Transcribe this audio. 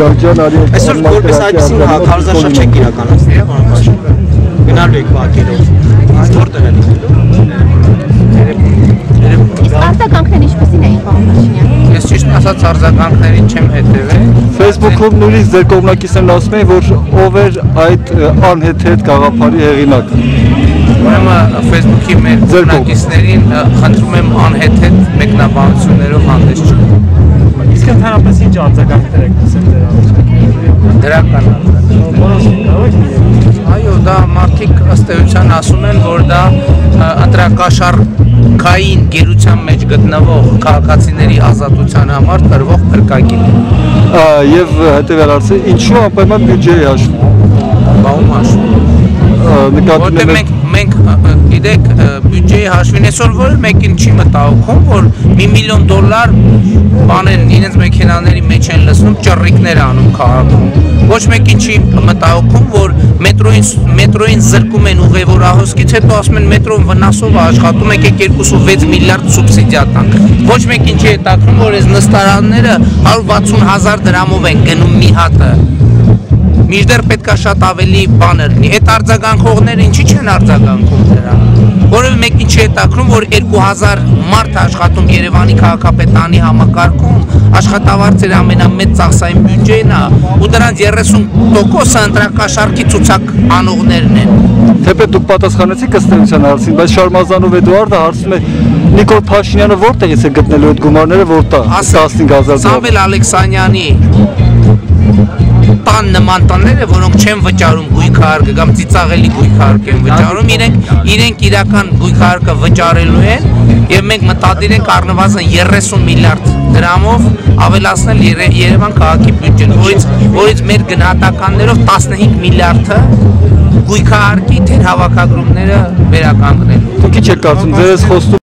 Գարջյան արի Այսօր որպես այդպեսին քարոզարշավ չեք իրականացնի, հա, պարոն Փաշինյան։ Գնալու եք բակերով։ Որտեղ է արձագանքները ինչպեսին էին Փաշինյան։ Ես ճիշտ ասած արձագանքներին չեմ հետևել։ Facebook-ում նույնիսկ ձեր կողմնակիցներն ասում են, որ ով էր այդ անհեթեթ գաղափարի հեղինակը։ Ուրեմն Facebook-ի մեր կողմնակիցներին խնդրում եմ անհեթեթ մեկնաբանություններով հանդես չգալ։ նշել։ Այո, դա մարդիկ ըստ էության ասում են, որ դա ընտրակաշառքային գերության մեջ գտնվող քաղաքացիների ազատության համար տրվող փրկագին է։ Եվ հետևյալ հարցը, ինչու անպայման բյուջեի հաշվում։ Բաում հաշվում։ Նկատի ունեմ մենք գիտեք բյուջեի հաշվին այսօր որ մեկին չի մտահոգում որ մի միլիոն դոլար բաներ իրենց մեքենաների մեջ են լցնում ճռիկներ անում քաղաքում ոչ մեկին չի մտահոգում որ մետրոյին մետրոյին զրկում են ուղևորահոսքից հետո ասում են մետրոն վնասով է աշխատում եկեք 2.6 միլիարդ սուբսիդիա տանք ոչ մեկին չի հետաքրում որ այս նստարանները 160 հազար դրամով են գնում մի հատը Միջդեռ պետքա շատ ավելի բաներ լինի։ Այդ արձագանքողները ինչի չեն արձագանքում դրա։ Որովհետեւ մեկին չի հետաքրում, որ 2000 մարդ աշխատում Երևանի քաղաքապետանի համակարգում, աշխատավարձերը ամենամեծ ծախսային բյուջեն է, ու դրանց 30%-ը ընտրակաշարքի ցուցակ անողներն են։ Թեպետ դուք պատասխանեցիք ըստ էության հարցին, բայց Շարմազանով Էդուարդը հարցում է Նիկոլ Փաշինյանը որտեղից է գտնելու այդ գումարները, որ տա 15000 դրամ։ Սամվել Ալեքսանյանի տան նման տանները, որոնք չեն վճարում գույքարկը կամ ծիծաղելի գույքարկ են վճարում, իրենք իրենք իրական գույքարկը վճարելու են եւ մենք մտադիր ենք առնվազն 30 միլիարդ դրամով ավելացնել Երևան քաղաքի բյուջեն, որից որից մեր գնահատականներով 15 միլիարդը գույքարկի թեր հավաքագրումները վերականգնելու։ Դուք ի՞նչ եք կարծում, ձեզ խոստում